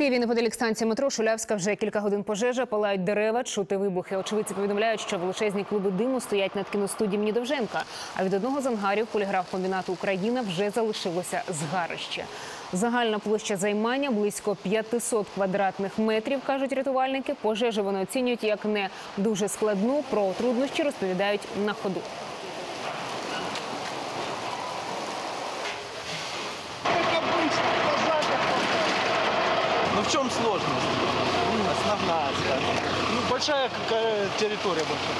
Києві неподалік станції метро Шулявська вже кілька годин пожежа, палають дерева, чути вибухи. Очевидці повідомляють, що величезні клуби диму стоять над кіностудієм імені Довженка. А від одного з ангарів поліграф-комбінату Україна вже залишилося згарище. Загальна площа займання близько 500 квадратних метрів, кажуть рятувальники. Пожежу вони оцінюють як не дуже складну. Про труднощі розповідають на ходу. Ну в чем сложность? Основная, скажем. Ну, большая территория большая.